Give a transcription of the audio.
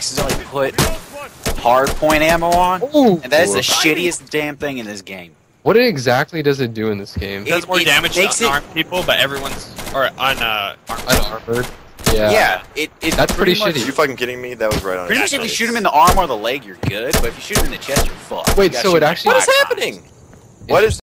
accidentally put hollow point ammo on, Ooh. and that is the shittiest damn thing in this game. What exactly does it do in this game? It does more it damage makes to it- people, but everyone's or on uh. armored. Yeah. Yeah, it, it That's pretty much, shitty. Are you fucking kidding me? That was right on. Pretty much if you shoot him in the arm or the leg, you're good, but if you shoot him in the chest, you're fucked. Wait, so it actually- What is happening? What is